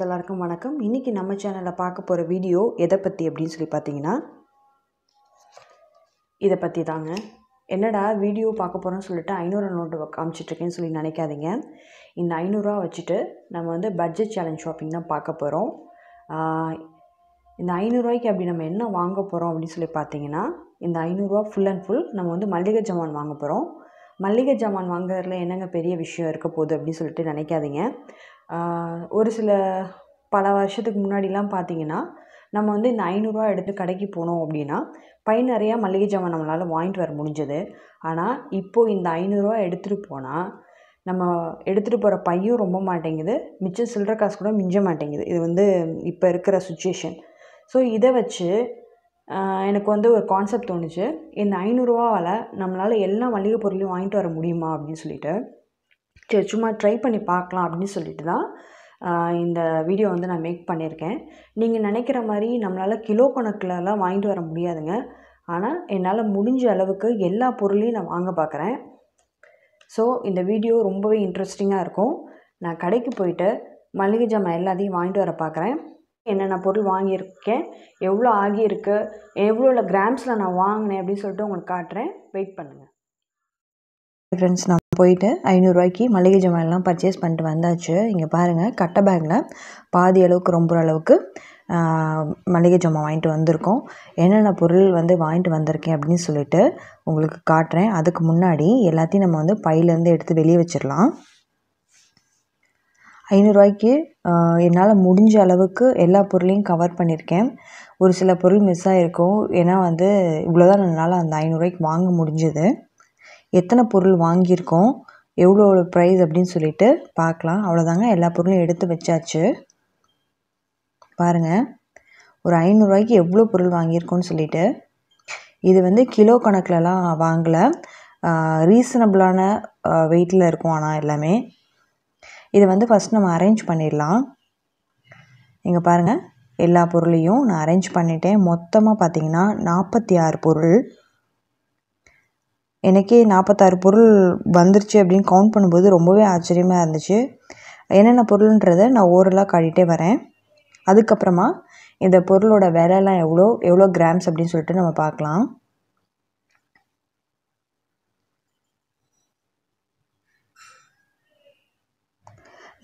Friends எல்லாருக்கும் வணக்கம். இன்றைக்கி நம்ம சேனலில் பார்க்க போகிற வீடியோ எதை பற்றி அப்படின்னு சொல்லி பார்த்தீங்கன்னா இதை பற்றி தாங்க. என்னடா வீடியோ பார்க்க போகிறோன்னு சொல்லிட்டு ஐநூறு நோட்டு காமிச்சிட்ருக்கேன்னு சொல்லி நினைக்காதீங்க. இந்த ஐநூறுரூவா வச்சுட்டு நம்ம வந்து பட்ஜெட் சேலஞ்ச் ஷாப்பிங் தான் பார்க்க போகிறோம் இந்த ஐநூறுரூவாய்க்கு அப்படி நம்ம என்ன வாங்க போகிறோம் அப்படின்னு சொல்லி பார்த்தீங்கன்னா இந்த ஐநூறுரூவா ஃபுல் அண்ட் ஃபுல் நம்ம வந்து மல்லிகை ஜாமான் வாங்க போகிறோம் மல்லிகை ஜாமான் வாங்குறதுல என்னங்க பெரிய விஷயம் இருக்க போகுது அப்படின்னு சொல்லிட்டு நினைக்காதீங்க. ஒரு சில பல வருஷத்துக்கு முன்னாடிலாம் பார்த்தீங்கன்னா நம்ம வந்து இந்த ஐநூறுரூவா எடுத்து கடைக்கு போனோம் அப்படின்னா பை நிறையா மளிகை ஜாமான் நம்மளால் வாங்கிட்டு வர முடிஞ்சது. ஆனால் இப்போது இந்த ஐநூறுரூவா எடுத்துகிட்டு போனால் நம்ம எடுத்துகிட்டு போகிற பையும் ரொம்ப மாட்டேங்குது. மிச்சம் சில்லற காசு கூட மிஞ்ச மாட்டேங்குது. இது வந்து இப்போ இருக்கிற சுச்சுவேஷன் ஸோ இதை வச்சு எனக்கு வந்து ஒரு கான்செப்ட் தோணுச்சு. இந்த ஐநூறுரூவாவில் நம்மளால் எல்லா மளிகை பொருளையும் வாங்கிட்டு வர முடியுமா அப்படின்னு சொல்லிட்டு. சும்மா ட்ரை பண்ணி பார்க்கலாம் அப்படின்னு சொல்லிட்டு தான் இந்த வீடியோ வந்து நான் மேக் பண்ணியிருக்கேன். நீங்கள் நினைக்கிற மாதிரி நம்மளால் கிலோ கணக்கிலலாம் வாங்கிட்டு வர முடியாதுங்க. ஆனால் என்னால் முடிஞ்ச அளவுக்கு எல்லா பொருளையும் நான் வாங்க பார்க்குறேன். ஸோ இந்த வீடியோ ரொம்பவே இன்ட்ரெஸ்டிங்காக இருக்கும். நான் கடைக்கு போயிட்டு மளிகை ஜாமான் எல்லாத்தையும் வாங்கிட்டு வர பார்க்குறேன். என்னென்ன பொருள் வாங்கியிருக்கேன் எவ்வளோ ஆகியிருக்கு எவ்வளோ கிராம்ஸில் நான் வாங்கினேன் அப்படின்னு சொல்லிட்டு உங்களுக்கு காட்டுறேன். வெயிட் பண்ணுங்கள் ஃப்ரெண்ட்ஸ் நான் போயிட்டு ஐநூறுரூவாய்க்கு மளிகை ஜாமான் எல்லாம் பர்ச்சேஸ் பண்ணிட்டு வந்தாச்சு. இங்கே பாருங்கள் கட்டை பேக்கில் பாதி அளவுக்கு ரொம்ப அளவுக்கு மளிகை ஜாமான் வாங்கிட்டு வந்திருக்கோம். என்னென்ன பொருள் வந்து வாங்கிட்டு வந்திருக்கேன் அப்படின்னு சொல்லிட்டு உங்களுக்கு காட்டுறேன். அதுக்கு முன்னாடி எல்லாத்தையும் நம்ம வந்து பையிலேருந்து எடுத்து வெளியே வச்சிடலாம். ஐநூறுரூவாய்க்கு என்னால் முடிஞ்ச அளவுக்கு எல்லா பொருளையும் கவர் பண்ணியிருக்கேன். ஒரு சில பொருள் மிஸ் ஆகிருக்கும் ஏன்னா வந்து இவ்வளோதான் என்னால் அந்த ஐநூறுரூவாய்க்கு வாங்க முடிஞ்சது. எத்தனை பொருள் வாங்கியிருக்கோம் எவ்வளோ எவ்வளோ ப்ரைஸ் அப்படின்னு சொல்லிட்டு பார்க்கலாம். அவ்வளோதாங்க எல்லா பொருளும் எடுத்து வச்சாச்சு. பாருங்கள் ஒரு ஐநூறுரூவாய்க்கு எவ்வளோ பொருள் வாங்கியிருக்கோன்னு சொல்லிட்டு. இது வந்து கிலோ கணக்கிலலாம் வாங்கலை. ரீசனபிளான வெயிட்டில் இருக்கும் ஆனால் எல்லாமே. இதை வந்து ஃபஸ்ட் நம்ம அரேஞ்ச் பண்ணிடலாம். இங்கே பாருங்கள் எல்லா பொருளையும் நான் அரேஞ்ச் பண்ணிட்டேன். மொத்தமாக பார்த்தீங்கன்னா நாற்பத்தி ஆறு பொருள். எனக்கே நாற்பத்தாறு பொருள் வந்துருச்சு அப்படின்னு கவுண்ட் பண்ணும்போது ரொம்பவே ஆச்சரியமாக இருந்துச்சு. என்னென்ன பொருள்ன்றதை நான் ஓரலாக காட்டிகிட்டே வரேன். அதுக்கப்புறமா இந்த பொருளோட விலைலாம் எவ்வளோ எவ்வளோ கிராம்ஸ் அப்படின்னு சொல்லிட்டு நம்ம பார்க்கலாம்.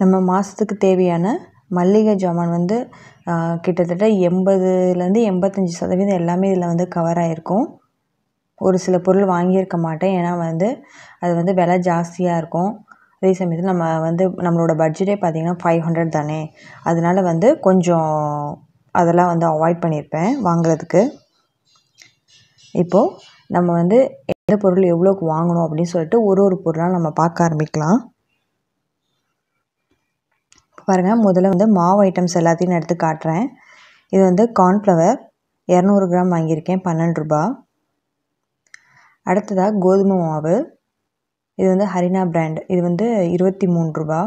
நம்ம மாதத்துக்கு தேவையான மல்லிகை ஜாமான் வந்து கிட்டத்தட்ட எண்பதுலேருந்து எண்பத்தஞ்சு சதவீதம் எல்லாமே இதில் வந்து கவர் ஆகிருக்கும் ஒரு சில பொருள் வாங்கியிருக்க மாட்டேன். ஏன்னா வந்து அது வந்து விலை ஜாஸ்தியாக இருக்கும். அதே சமயத்தில் நம்ம வந்து நம்மளோட பட்ஜெட்டே பார்த்திங்கன்னா ஃபைவ் ஹண்ட்ரட் தானே. அதனால வந்து கொஞ்சம் அதெல்லாம் வந்து அவாய்ட் பண்ணியிருப்பேன் வாங்குறதுக்கு. இப்போது நம்ம வந்து எந்த பொருள் எவ்வளோக்கு வாங்கணும் அப்படின்னு சொல்லிட்டு ஒரு ஒரு பொருளாக நம்ம பார்க்க ஆரம்பிக்கலாம். பாருங்கள் முதல்ல வந்து மாவு ஐட்டம்ஸ் எல்லாத்தையும் நான் எடுத்து காட்டுறேன். இது வந்து கார்ன்ஃப்ளவர் இரநூறு கிராம் வாங்கியிருக்கேன் பன்னெண்டு ரூபா அடுத்ததாக கோதுமை மாவு. இது வந்து ஹரினா பிராண்ட் இது வந்து இருபத்தி மூணு ரூபா.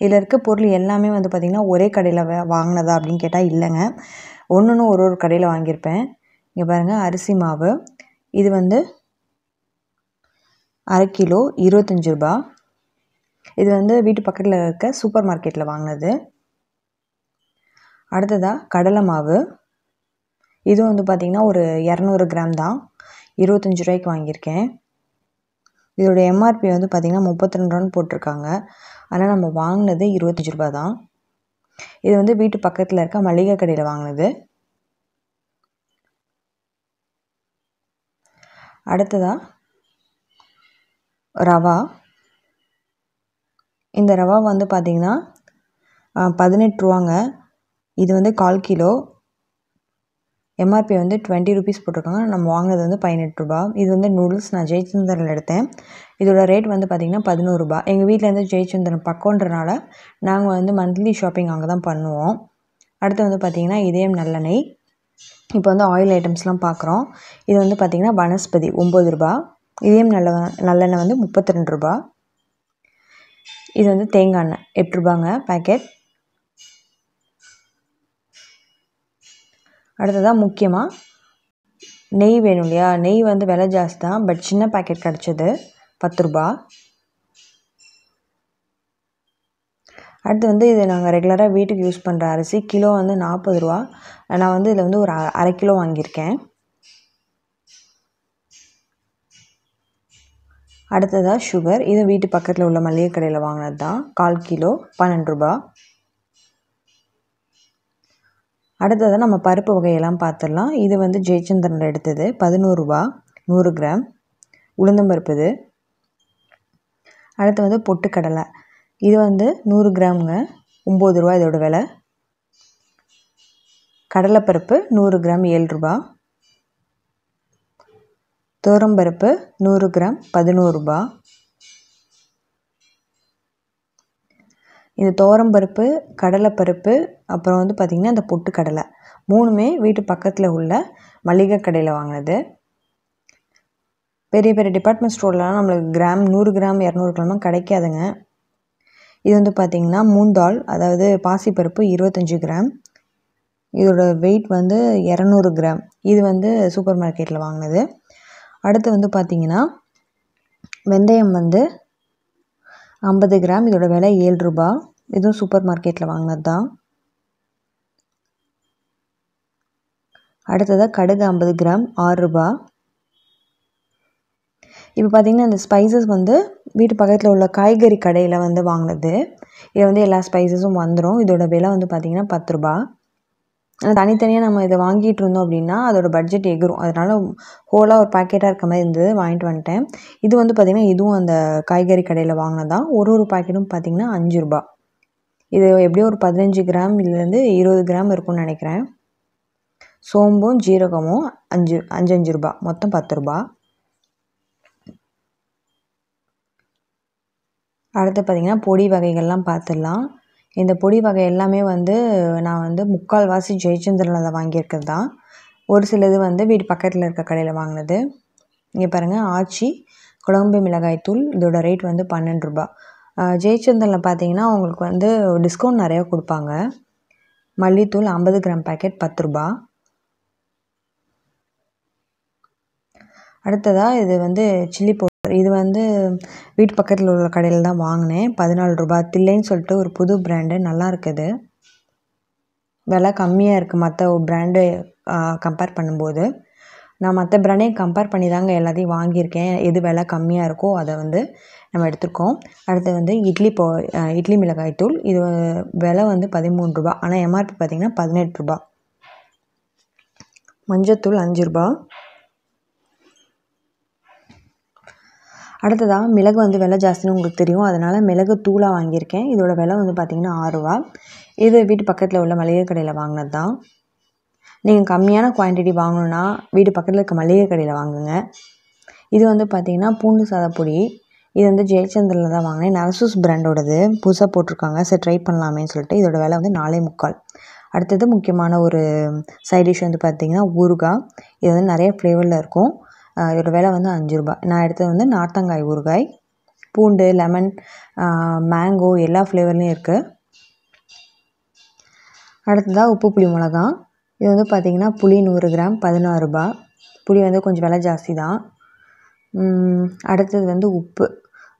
இதில் இருக்க பொருள் எல்லாமே வந்து பார்த்திங்கன்னா ஒரே கடையில் வாங்கினதா அப்படின்னு கேட்டால் இல்லைங்க. ஒன்று ஒரு ஒரு கடையில் வாங்கியிருப்பேன். இங்கே பாருங்கள் அரிசி மாவு. இது வந்து அரை கிலோ இருபத்தஞ்சி ரூபா. இது வந்து வீட்டு பக்கத்தில் இருக்க சூப்பர் மார்க்கெட்டில் வாங்கினது. அடுத்ததாக கடலை மாவு. இது வந்து பார்த்திங்கன்னா ஒரு இரநூறு கிராம் தான். இருபத்தஞ்சி ரூபாய்க்கு வாங்கியிருக்கேன். இதோட எம்ஆர்பி வந்து பார்த்திங்கன்னா முப்பத்தி ரெண்டு ரூபான்னு போட்டிருக்காங்க. ஆனால் நம்ம வாங்கினது இருபத்தஞ்சி ரூபா தான். இது வந்து வீட்டு பக்கத்தில் இருக்க மளிகை கடையில் வாங்கினது. அடுத்ததாக ரவா. இந்த ரவா வந்து பார்த்திங்கன்னா பதினெட்டு ரூபாங்க. இது வந்து கால் கிலோ. எம்ஆர்பி வந்து டுவெண்ட்டி ருபீஸ் போட்டிருக்காங்க. நம்ம வாங்கினது வந்து பதினெட்டு ரூபா. இது வந்து நூடுல்ஸ் நான் ஜெயச்சந்திரனில் எடுத்தேன். இதோட ரேட் வந்து பார்த்திங்கன்னா பதினோருபா எங்கள் வீட்டிலேருந்து ஜெயச்சந்திரன் பக்கம்ன்றனால நாங்கள் வந்து மந்த்லி ஷாப்பிங் அங்கே தான் பண்ணுவோம். அடுத்து வந்து பார்த்திங்கன்னா இதயம் நல்லெண்ணெய். இப்போ வந்து ஆயில் ஐட்டம்ஸ்லாம் பார்க்குறோம் இது வந்து பார்த்திங்கன்னா வனஸ்பதி ஒம்பது ரூபா. இதயம் நல்ல நல்லெண்ணெய் வந்து முப்பத்தி ரெண்டு ரூபா. இது வந்து தேங்காய் எண்ணெய் எட்டு ரூபாங்க பேக்கெட் அடுத்ததாக முக்கியமாக நெய் வேணும் இல்லையா? நெய் வந்து விலை ஜாஸ்தி தான். பட் சின்ன பேக்கெட் கிடச்சிது பத்து ரூபா அடுத்து வந்து இது நாங்கள் ரெகுலராக வீட்டுக்கு யூஸ் பண்ணுற அரிசி கிலோ வந்து நாற்பது ரூபா நான் வந்து இதில் வந்து ஒரு அரை கிலோ வாங்கியிருக்கேன். அடுத்ததாக சுகர் இது வீட்டு பக்கத்தில் உள்ள மளிகை கடையில் வாங்கினது தான் கால் கிலோ பன்னெண்டு ரூபா. அடுத்ததாக நம்ம பருப்பு வகையெல்லாம் பார்த்துடலாம் இது வந்து ஜெயச்சந்திரன் எடுத்தது. பதினோருபா நூறு கிராம். உளுந்தம்பருப்பு இது. அடுத்து வந்து பொட்டுக்கடலை. இது வந்து நூறு கிராமுங்க. ஒம்பது ரூபா இதோட விலை. கடலைப்பருப்பு நூறு கிராம் ஏழு ரூபா. துவரம்பருப்பு நூறு கிராம் பதினோருபா இது துவரம்பருப்பு கடலைப்பருப்பு அப்புறம் வந்து பார்த்திங்கன்னா இந்த பொட்டுக்கடலை மூணுமே வீட்டு பக்கத்தில் உள்ள மளிகை கடையில் வாங்கினது. பெரிய பெரிய டிபார்ட்மெண்ட் ஸ்டோர்லலாம் நம்மளுக்கு கிராம் நூறு கிராம் இரநூறு கிராம்லாம் கிடைக்காதுங்க. இது வந்து பார்த்திங்கன்னா மூந்தால் அதாவது பாசிப்பருப்பு இருபத்தஞ்சி கிராம். இதோட வெயிட் வந்து இரநூறு கிராம். இது வந்து சூப்பர் மார்க்கெட்டில் வாங்கினது. அடுத்து வந்து பார்த்திங்கன்னா வெந்தயம் வந்து ஐம்பது கிராம் இதோட விலை ஏழு ரூபா. இதுவும் சூப்பர் மார்க்கெட்டில் வாங்கினது தான் அடுத்ததாக கடுகு ஐம்பது கிராம் ஆறு ரூபா. இப்போ பார்த்தீங்கன்னா இந்த ஸ்பைசஸ் வந்து வீட்டு பக்கத்தில் உள்ள காய்கறி கடையில் வந்து வாங்கினது. இது வந்து எல்லா ஸ்பைசஸும் வந்துடும் இதோட விலை வந்து பார்த்திங்கன்னா பத்து ரூபா. தனித்தனியாக நம்ம இதை வாங்கிட்டு இருந்தோம் அப்படின்னா அதோட பட்ஜெட் எகிரும். அதனால் ஹோலாக ஒரு பாக்கெட்டாக இருக்க மாதிரி இருந்தது வாங்கிட்டு வந்துட்டேன். இது வந்து பார்த்திங்கன்னா இதுவும் அந்த காய்கறி கடையில் வாங்கினதான் ஒரு ஒரு பாக்கெட்டும் பார்த்திங்கன்னா அஞ்சு ரூபா இது எப்படியோ ஒரு பதினஞ்சு கிராம் இதுலேருந்து இருபது கிராம் இருக்கும்னு நினைக்கிறேன். சோம்பும் ஜீரகமும் அஞ்சு அஞ்சு அஞ்சு ரூபா மொத்தம் பத்து ரூபா அடுத்து பார்த்திங்கன்னா பொடி வகைகள்லாம் பார்த்துடலாம் இந்த பொடி வகை எல்லாமே வந்து நான் வந்து முக்கால்வாசி ஜெயச்சந்திரனில் தான் வாங்கியிருக்கிறது தான். ஒரு சிலது வந்து வீட்டு பக்கத்தில் இருக்க கடையில் வாங்கினது. இங்கே பாருங்கள் ஆச்சி குழம்பு மிளகாய் தூள் இதோட ரேட் வந்து பன்னெண்டு ரூபா. ஜெயச்சந்திரனில் பார்த்தீங்கன்னா உங்களுக்கு வந்து டிஸ்கவுண்ட் நிறையா கொடுப்பாங்க. மல்லித்தூள் ஐம்பது கிராம் பேக்கெட் பத்து ரூபா. அடுத்ததாக இது வந்து சில்லி பவுடர் இது வந்து வீட்டு பக்கத்தில் உள்ள கடையில் தான் வாங்கினேன். பதினாலு ரூபாய் தில்லைன்னு சொல்லிட்டு ஒரு புது பிராண்டு நல்லா இருக்குது. விலை கம்மியாக இருக்குது மற்ற பிராண்டு கம்பேர் பண்ணும்போது. நான் மற்ற பிராண்டையும் கம்பேர் பண்ணி தாங்க எல்லாத்தையும் வாங்கியிருக்கேன். எது விலை கம்மியாக இருக்கோ அதை வந்து நம்ம எடுத்துருக்கோம். அடுத்து வந்து இட்லி போ இட்லி மிளகாய் தூள். இது விலை வந்து பதிமூணு ரூபா ஆனால் எம்ஆர்பி பார்த்திங்கன்னா பதினெட்டு ரூபா மஞ்சத்தூள் அஞ்சு ரூபா அடுத்ததாக மிளகு வந்து விலை ஜாஸ்தின்னு உங்களுக்கு தெரியும். அதனால் மிளகு தூளாக வாங்கியிருக்கேன். இதோட விலை வந்து பார்த்திங்கன்னா ஆறுரூவா இது வீட்டு பக்கத்தில் உள்ள மளிகை கடையில் வாங்கினது தான் நீங்கள் கம்மியான குவான்டிட்டி வாங்கணுன்னா வீட்டு பக்கத்தில் இருக்க மளிகை கடையில் வாங்குங்க. இது வந்து பார்த்திங்கன்னா பூண்டு சாதப்பொடி இது வந்து ஜெயச்சந்திரில் தான் வாங்கினேன். நரசூஸ் பிராண்டோடது. புதுசாக போட்டிருக்காங்க. சரி ட்ரை பண்ணலாமேன்னு சொல்லிட்டு இதோட விலை வந்து நாலே முக்கால். அடுத்தது முக்கியமான ஒரு சைட் டிஷ் வந்து பார்த்திங்கன்னா ஊறுகாய். இது வந்து நிறைய ஃப்ளேவரில் இருக்கும். இதோட விலை வந்து அஞ்சு ரூபாய். நான் எடுத்தது வந்து நார்த்தங்காய் ஊறுகாய் பூண்டு லெமன் மேங்கோ எல்லா ஃப்ளேவர்லேயும் இருக்குது அடுத்ததாக உப்பு புளி மிளகா. இது வந்து பார்த்திங்கன்னா புளி நூறு கிராம் பதினாறு ரூபாய். புளி வந்து கொஞ்சம் விலை ஜாஸ்தி தான். அடுத்தது வந்து உப்பு.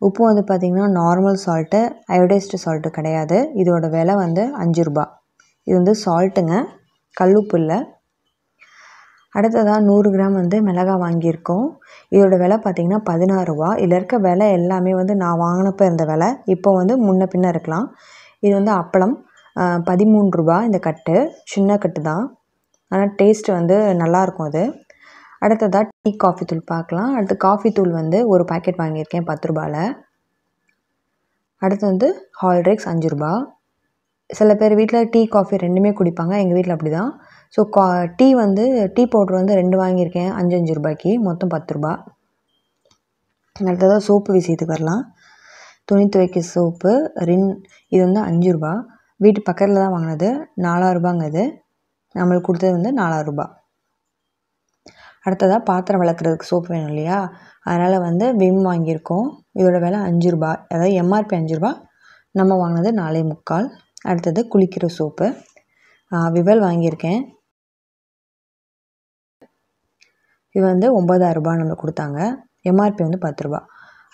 உப்பு வந்து பார்த்திங்கன்னா நார்மல் சால்ட்டு அயோடைஸ்டு சால்ட்டு கிடையாது. இதோட விலை வந்து அஞ்சு ரூபா இது வந்து சால்ட்டுங்க கல்லுப்பு இல்லை. அடுத்ததாக நூறு கிராம் வந்து மிளகா வாங்கியிருக்கோம். இதோட விலை பார்த்திங்கன்னா பதினாறுரூவா இதில் இருக்க விலை எல்லாமே வந்து நான் வாங்கினப்போ இருந்த விலை. இப்போ வந்து முன்ன பின்ன இருக்கலாம். இது வந்து அப்பளம். பதிமூணு ரூபா இந்த கட்டு. சின்ன கட்டு தான். ஆனால் டேஸ்ட் வந்து நல்லாயிருக்கும் அது. அடுத்ததாக டீ காஃபி தூள் பார்க்கலாம். அடுத்து காஃபி தூள் வந்து ஒரு பாக்கெட் வாங்கியிருக்கேன் பத்து ரூபாயில். அடுத்து வந்து ஹால்ட்ரிக்ஸ் அஞ்சு ரூபா. சில பேர் வீட்டில் டீ காஃபி ரெண்டுமே குடிப்பாங்க. எங்கள் வீட்டில் அப்படி தான் ஸோ கா டீ வந்து டீ பவுட்ரு வந்து ரெண்டு வாங்கியிருக்கேன். அஞ்சு அஞ்சு ரூபாய்க்கு. மொத்தம் பத்து ரூபா. அடுத்ததாக சோப்பு விஷயத்துக்கு வரலாம். துணி துவைக்க சோப்பு ரின் இது வந்து அஞ்சு ரூபா. வீட்டு பக்கத்தில் தான் வாங்கினது. நாலாயிரரூபாங்க இது நம்மளுக்கு கொடுத்தது வந்து நாலாயிரரூபா அடுத்ததாக பாத்திரம் விளக்குறதுக்கு சோப்பு வேணும் இல்லையா? அதனால் வந்து விம் வாங்கியிருக்கோம். இதோட விலை அஞ்சு ரூபா. அதாவது எம்ஆர்பி அஞ்சு ரூபா. நம்ம வாங்கினது நாலே முக்கால். அடுத்தது குளிக்கிற சோப்பு. விவல் வாங்கியிருக்கேன். இது வந்து ஒம்பதாயிரம் ரூபாய் நம்மளுக்கு கொடுத்தாங்க. எம்ஆர்பி வந்து பத்து ரூபா.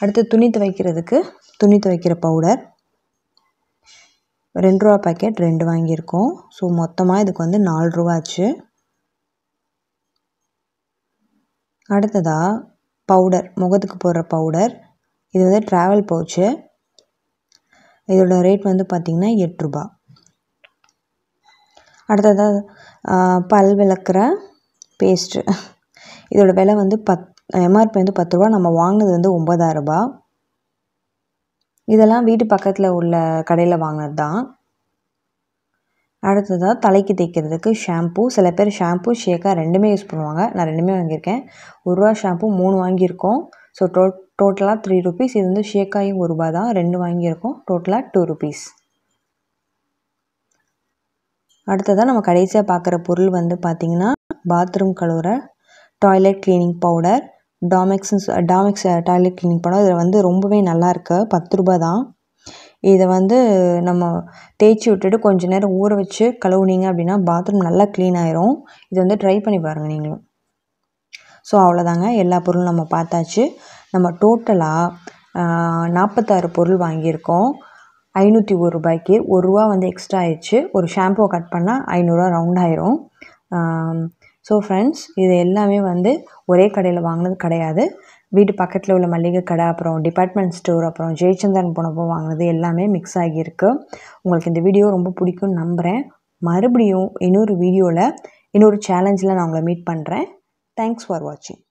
அடுத்து துணி துவைக்கிறதுக்கு துணி துவைக்கிற பவுடர் ரெண்டு ரூபா பேக்கெட் ரெண்டு வாங்கியிருக்கோம். ஸோ மொத்தமாக இதுக்கு வந்து நாலு ரூபா ஆச்சு. அடுத்ததாக பவுடர் முகத்துக்கு போடுற பவுடர் இது வந்து ட்ராவல் பவுச்சு இதோட ரேட் வந்து பார்த்திங்கன்னா எட்ரூபா அடுத்ததாக பல் விளக்குற பேஸ்ட்டு இதோட விலை வந்து பத் எம்ஆர்பி வந்து பத்து ரூபா நம்ம வாங்கினது வந்து ஒம்பதாயிரரூபா இதெல்லாம் வீட்டு பக்கத்தில் உள்ள கடையில் வாங்கினது தான் அடுத்ததாக தலைக்கு தேய்க்கிறதுக்கு ஷாம்பு சில பேர் ஷாம்பு ஷேக்காக ரெண்டுமே யூஸ் பண்ணுவாங்க. நான் ரெண்டுமே வாங்கியிருக்கேன். ஒரு ரூபா ஷாம்பு மூணு வாங்கியிருக்கோம். ஸோ டோ டோட்டலாக த்ரீ ருபீஸ் இது வந்து ஷேக்காயும் ஒரு ரூபா தான். ரெண்டு வாங்கியிருக்கோம். டோட்டலாக டூ ருபீஸ் அடுத்ததாக நம்ம கடைசியாக பார்க்குற பொருள் வந்து பார்த்திங்கன்னா பாத்ரூம் கழுவுற toilet cleaning powder Domex Domex toilet cleaning powder இதில் வந்து ரொம்பவே நல்லாயிருக்கு பத்து ரூபா தான். இதை வந்து நம்ம தேய்ச்சி விட்டுட்டு கொஞ்ச நேரம் ஊற வச்சு கழுவுனீங்க அப்படின்னா பாத்ரூம் நல்லா க்ளீன் ஆயிரும். இது வந்து ட்ரை பண்ணி பாருங்கள் நீங்களும். ஸோ அவ்வளோதாங்க எல்லா பொருளும் நம்ம பார்த்தாச்சு. நம்ம டோட்டலாக நாற்பத்தாறு பொருள் வாங்கியிருக்கோம். ஐநூற்றி ஒரு ரூபாய்க்கு ஒரு ரூபா வந்து எக்ஸ்ட்ரா ஆயிடுச்சு. ஒரு ஷாம்புவை கட் பண்ணால் ஐநூறுரூவா ரவுண்ட் ஆயிரும். ஸோ ஃப்ரெண்ட்ஸ் இது எல்லாமே வந்து ஒரே கடையில் வாங்கினது கிடையாது. வீட்டு பக்கத்தில் உள்ள மளிகை கடை அப்புறம் டிபார்ட்மெண்ட் ஸ்டோர் அப்புறம் ஜெயச்சந்திரன் போனப்போ வாங்கினது எல்லாமே மிக்ஸ் ஆகியிருக்கு. உங்களுக்கு இந்த வீடியோ ரொம்ப பிடிக்கும்னு நம்புகிறேன் மறுபடியும் இன்னொரு வீடியோவில் இன்னொரு சேலஞ்சில் நான் உங்களை மீட் பண்ணுறேன் தேங்க்ஸ் ஃபார் வாட்சிங்